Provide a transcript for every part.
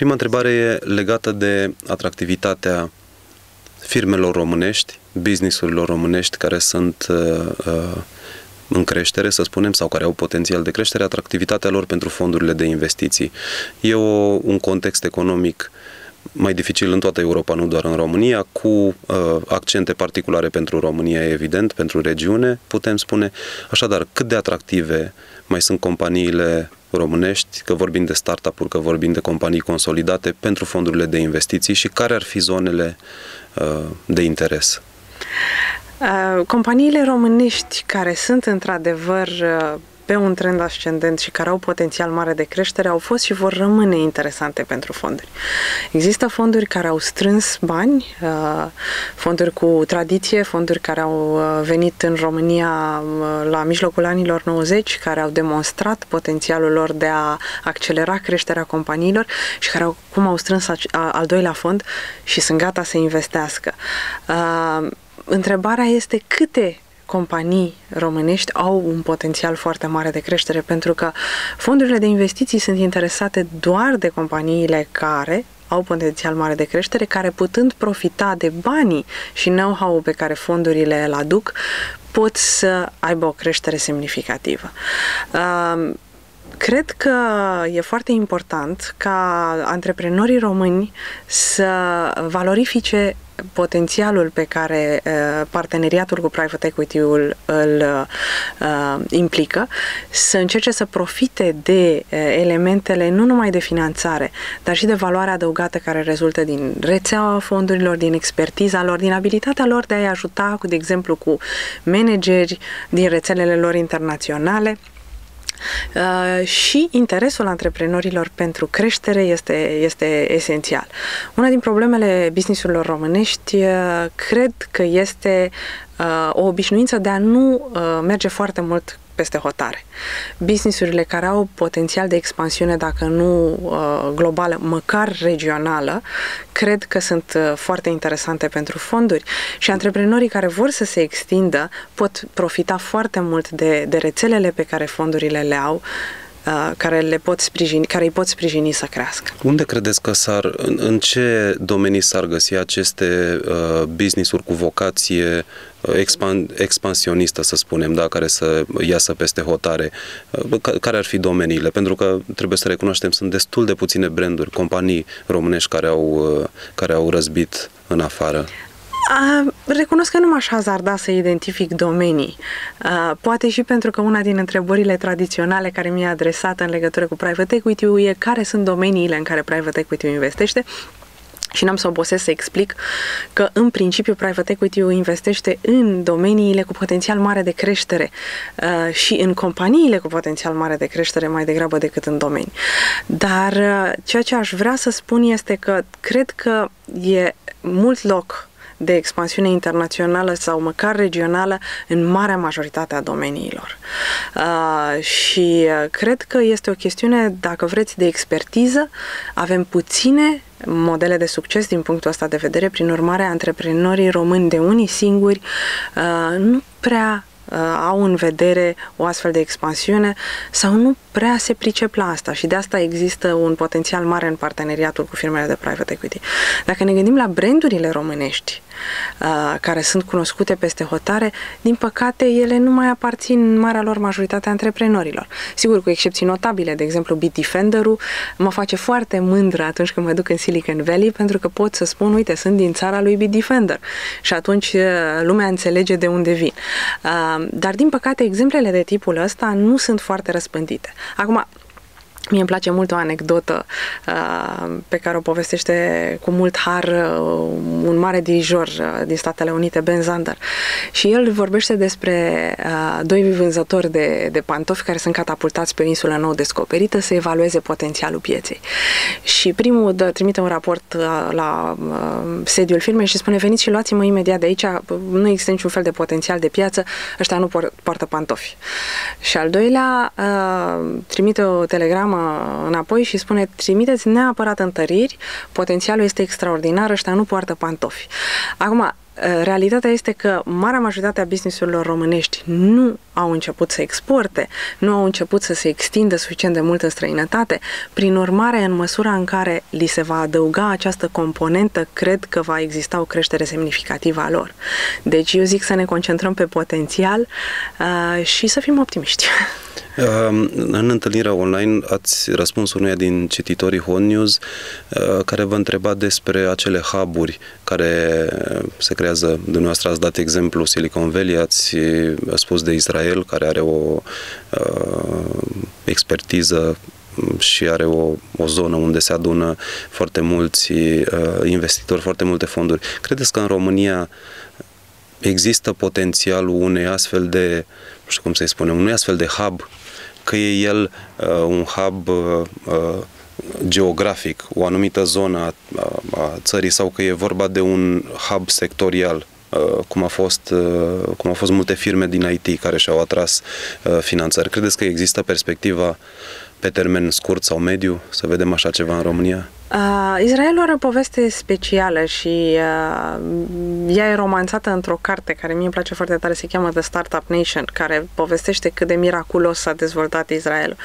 Prima întrebare e legată de atractivitatea firmelor românești, businessurilor românești care sunt uh, uh, în creștere, să spunem, sau care au potențial de creștere, atractivitatea lor pentru fondurile de investiții. E o, un context economic mai dificil în toată Europa, nu doar în România, cu uh, accente particulare pentru România, evident, pentru regiune, putem spune. Așadar, cât de atractive mai sunt companiile românești, că vorbim de startup-uri, că vorbim de companii consolidate pentru fondurile de investiții și care ar fi zonele uh, de interes? Uh, companiile românești care sunt într-adevăr uh, pe un trend ascendent și care au potențial mare de creștere au fost și vor rămâne interesante pentru fonduri. Există fonduri care au strâns bani, uh, fonduri cu tradiție, fonduri care au uh, venit în România uh, la mijlocul anilor 90, care au demonstrat potențialul lor de a accelera creșterea companiilor și care acum au strâns al doilea fond și sunt gata să investească. Întrebarea este câte companii românești au un potențial foarte mare de creștere, pentru că fondurile de investiții sunt interesate doar de companiile care au potențial mare de creștere, care putând profita de banii și know-how pe care fondurile îl aduc, pot să aibă o creștere semnificativă. Cred că e foarte important ca antreprenorii români să valorifice potențialul pe care uh, parteneriatul cu private equity-ul îl uh, implică, să încerce să profite de uh, elementele nu numai de finanțare, dar și de valoarea adăugată care rezultă din rețeaua fondurilor, din expertiza lor, din abilitatea lor de a-i ajuta, de exemplu, cu manageri din rețelele lor internaționale, Uh, și interesul antreprenorilor pentru creștere este, este esențial. Una din problemele businessurilor românești uh, cred că este uh, o obișnuință de a nu merge foarte mult peste hotare. Businessurile care au potențial de expansiune, dacă nu uh, globală, măcar regională, cred că sunt uh, foarte interesante pentru fonduri și antreprenorii care vor să se extindă pot profita foarte mult de, de rețelele pe care fondurile le au Uh, care, le pot sprijini, care îi pot sprijini să crească. Unde credeți că s-ar, în, în ce domenii s-ar găsi aceste uh, business-uri cu vocație uh, expan, expansionistă, să spunem, da, care să iasă peste hotare? Uh, care ar fi domeniile? Pentru că trebuie să recunoaștem, sunt destul de puține branduri, companii românești care au, uh, care au răzbit în afară. A, recunosc că nu m-aș hazarda să identific domenii. A, poate și pentru că una din întrebările tradiționale care mi-a adresat în legătură cu private equity e care sunt domeniile în care private equity investește și n-am să obosesc să explic că, în principiu, private equity investește în domeniile cu potențial mare de creștere uh, și în companiile cu potențial mare de creștere mai degrabă decât în domenii. Dar uh, ceea ce aș vrea să spun este că cred că e mult loc de expansiune internațională sau măcar regională în marea majoritate a domeniilor. Uh, și uh, cred că este o chestiune, dacă vreți, de expertiză. Avem puține modele de succes din punctul ăsta de vedere, prin urmare, antreprenorii români de unii singuri uh, nu prea uh, au în vedere o astfel de expansiune sau nu prea se pricep la asta și de asta există un potențial mare în parteneriatul cu firmele de private equity. Dacă ne gândim la brandurile românești uh, care sunt cunoscute peste hotare, din păcate ele nu mai aparțin în marea lor majoritate a antreprenorilor. Sigur, cu excepții notabile, de exemplu Bitdefender-ul mă face foarte mândră atunci când mă duc în Silicon Valley pentru că pot să spun, uite, sunt din țara lui Bitdefender și atunci uh, lumea înțelege de unde vin. Uh, dar din păcate exemplele de tipul ăsta nu sunt foarte răspândite. Acum, Mie îmi place mult o anecdotă uh, pe care o povestește cu mult har uh, un mare dirijor uh, din Statele Unite, Ben Zander. Și el vorbește despre uh, doi vânzători de, de pantofi care sunt catapultați pe o insulă nou descoperită să evalueze potențialul pieței. Și primul dă, trimite un raport uh, la uh, sediul firmei și spune veniți și luați-mă imediat de aici, nu există niciun fel de potențial de piață, ăștia nu por- poartă pantofi. Și al doilea uh, trimite o telegramă înapoi și spune trimiteți neapărat întăriri, potențialul este extraordinar, ăștia nu poartă pantofi. Acum, Uh, realitatea este că marea majoritate a businessurilor românești nu au început să exporte, nu au început să se extindă suficient de mult în străinătate. Prin urmare, în măsura în care li se va adăuga această componentă, cred că va exista o creștere semnificativă a lor. Deci eu zic să ne concentrăm pe potențial uh, și să fim optimiști. În întâlnirea online ați răspuns unuia din cititorii Hot News uh, care vă întreba despre acele hub-uri care se creează. Dumneavoastră ați dat exemplu Silicon Valley, ați spus de Israel care are o uh, expertiză și are o, o zonă unde se adună foarte mulți uh, investitori, foarte multe fonduri. Credeți că în România există potențialul unei astfel de, nu știu cum să-i spunem, unui astfel de hub că e el uh, un hub uh, uh, geografic, o anumită zonă a, a țării sau că e vorba de un hub sectorial, uh, cum a fost, uh, cum au fost multe firme din IT care și-au atras uh, finanțări. Credeți că există perspectiva pe termen scurt sau mediu să vedem așa ceva în România? Uh, Israelul are o poveste specială și uh, ea e romanțată într-o carte care mie îmi place foarte tare, se cheamă The Startup Nation, care povestește cât de miraculos s-a dezvoltat Israel.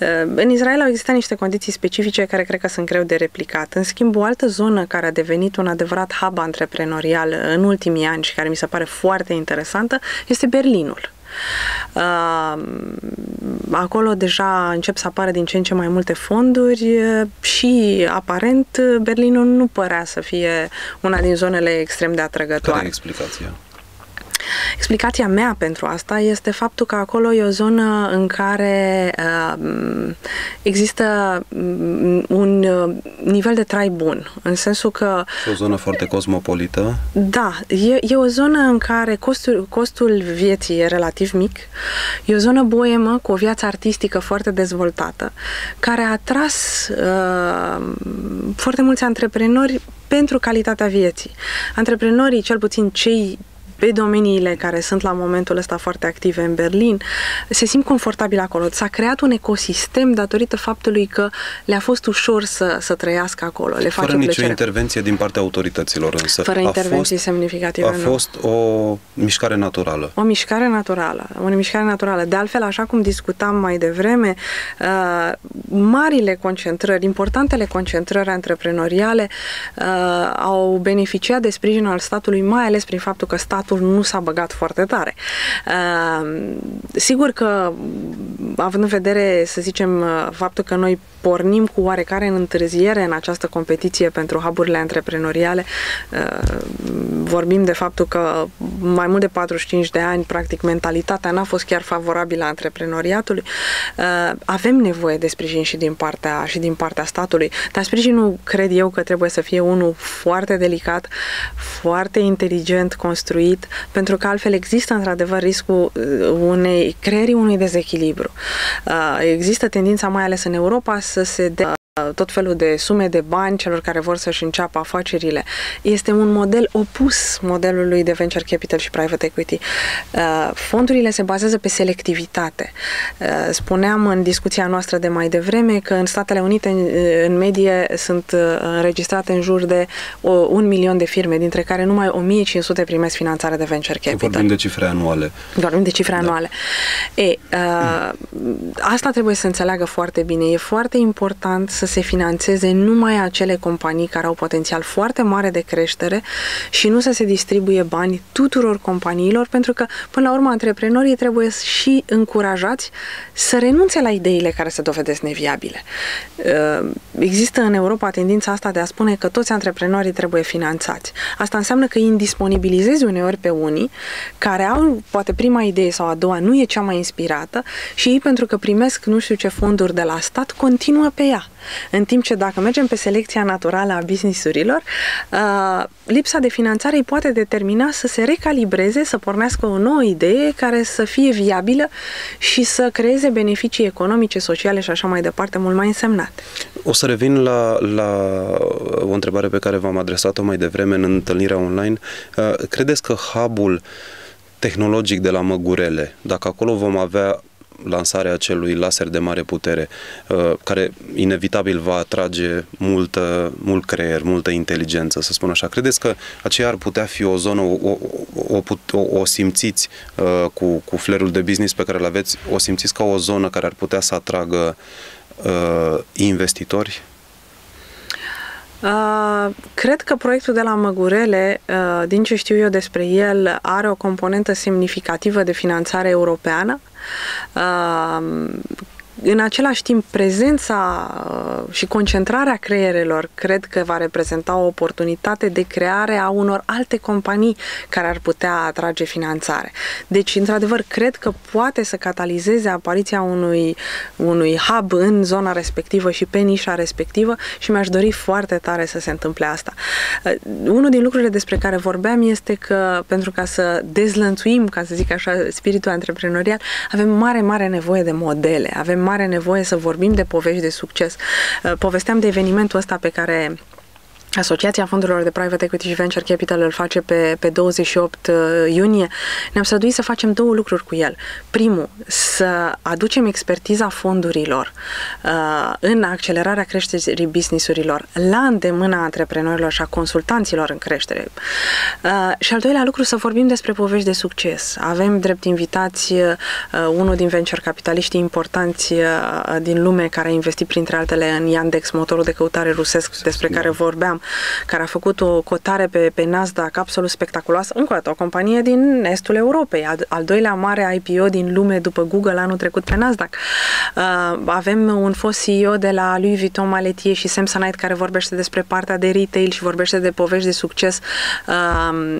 Uh, în Israel au existat niște condiții specifice care cred că sunt greu de replicat. În schimb, o altă zonă care a devenit un adevărat hub antreprenorial în ultimii ani și care mi se pare foarte interesantă este Berlinul. Uh, acolo deja încep să apară din ce în ce mai multe fonduri și aparent Berlinul nu părea să fie una din zonele extrem de atrăgătoare. Care e explicația? Explicația mea pentru asta este faptul că acolo e o zonă în care uh, există mm, un uh, nivel de trai bun, în sensul că... O zonă foarte cosmopolită? Da, e, e o zonă în care costul, costul vieții e relativ mic, e o zonă boemă cu o viață artistică foarte dezvoltată, care a atras uh, foarte mulți antreprenori pentru calitatea vieții. Antreprenorii, cel puțin cei pe domeniile care sunt la momentul ăsta foarte active în Berlin, se simt confortabil acolo. S-a creat un ecosistem datorită faptului că le-a fost ușor să, să trăiască acolo. Le Fără face nicio plăcere. intervenție din partea autorităților însă. Fără intervenții fost, semnificative. A fost o mișcare naturală. O mișcare naturală. O mișcare naturală. De altfel, așa cum discutam mai devreme, uh, marile concentrări, importantele concentrări antreprenoriale uh, au beneficiat de sprijinul al statului, mai ales prin faptul că statul statul nu s-a băgat foarte tare. Uh, sigur că, având în vedere, să zicem, faptul că noi pornim cu oarecare în întârziere în această competiție pentru haburile antreprenoriale, uh, vorbim de faptul că mai mult de 45 de ani, practic, mentalitatea n-a fost chiar favorabilă antreprenoriatului. Uh, avem nevoie de sprijin și din partea, și din partea statului, dar sprijinul cred eu că trebuie să fie unul foarte delicat, foarte inteligent construit, mult, pentru că altfel există într-adevăr riscul uh, unei creierii unui dezechilibru. Uh, există tendința, mai ales în Europa, să se dea tot felul de sume de bani celor care vor să-și înceapă afacerile. Este un model opus modelului de venture capital și private equity. Uh, fondurile se bazează pe selectivitate. Uh, spuneam în discuția noastră de mai devreme că în Statele Unite în medie sunt uh, înregistrate în jur de un milion de firme, dintre care numai 1500 primesc finanțare de venture capital. Vorbim de cifre anuale. Vorbim de cifre da. anuale. E, asta trebuie să înțeleagă foarte bine. E foarte important să se financeze numai acele companii care au potențial foarte mare de creștere și nu să se distribuie bani tuturor companiilor, pentru că, până la urmă, antreprenorii trebuie și încurajați să renunțe la ideile care se dovedesc neviabile. Uh, există în Europa tendința asta de a spune că toți antreprenorii trebuie finanțați. Asta înseamnă că îi indisponibilizezi uneori pe unii care au, poate prima idee sau a doua nu e cea mai inspirată și ei, pentru că primesc nu știu ce fonduri de la stat, continuă pe ea. În timp ce dacă mergem pe selecția naturală a businessurilor, uh, lipsa de finanțare îi poate determina să se recalibreze, să pornească o nouă idee care să fie viabilă și să creeze beneficii economice, sociale și așa mai departe mult mai însemnate. O să revin la, la o întrebare pe care v-am adresat-o mai devreme în întâlnirea online. Uh, credeți că hub-ul tehnologic de la Măgurele, dacă acolo vom avea lansarea acelui laser de mare putere, uh, care inevitabil va atrage multă, mult creier, multă inteligență, să spun așa. Credeți că aceea ar putea fi o zonă, o, o, o, o, o simțiți uh, cu, cu flerul de business pe care îl aveți, o simțiți ca o zonă care ar putea să atragă uh, investitori? Uh, cred că proiectul de la Măgurele, uh, din ce știu eu despre el, are o componentă semnificativă de finanțare europeană. Uh, în același timp, prezența uh, și concentrarea creierelor cred că va reprezenta o oportunitate de creare a unor alte companii care ar putea atrage finanțare. Deci, într-adevăr, cred că poate să catalizeze apariția unui, unui hub în zona respectivă și pe nișa respectivă și mi-aș dori foarte tare să se întâmple asta. Uh, unul din lucrurile despre care vorbeam este că pentru ca să dezlănțuim, ca să zic așa, spiritul antreprenorial, avem mare, mare nevoie de modele, avem mare nevoie să vorbim de povești de succes. Uh, povesteam de evenimentul ăsta pe care Asociația Fondurilor de Private Equity și Venture Capital îl face pe, pe 28 uh, iunie. Ne-am străduit să facem două lucruri cu el. Primul, să aducem expertiza fondurilor uh, în accelerarea creșterii businessurilor la îndemâna antreprenorilor și a consultanților în creștere. Uh, și al doilea lucru, să vorbim despre povești de succes. Avem drept invitați uh, unul din venture capitaliștii importanți uh, din lume care a investit printre altele în Yandex, motorul de căutare rusesc despre care vorbeam care a făcut o cotare pe, pe Nasdaq absolut spectaculoasă. Încă o dată, o companie din estul Europei, al, al doilea mare IPO din lume după Google anul trecut pe Nasdaq. Uh, avem un fost CEO de la Louis Vuitton Maletie și Samsonite care vorbește despre partea de retail și vorbește de povești de succes uh,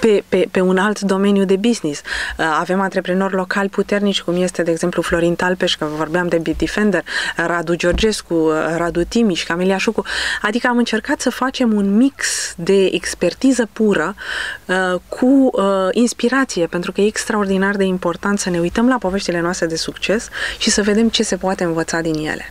pe, pe, pe un alt domeniu de business. Uh, avem antreprenori locali puternici, cum este, de exemplu, Florin Talpeș, că vorbeam de Bitdefender, Radu Georgescu, Radu Timiș, Camelia Șucu. Adică am încercat să facem un mix de expertiză pură uh, cu uh, inspirație, pentru că e extraordinar de important să ne uităm la poveștile noastre de succes și să vedem ce se poate învăța din ele.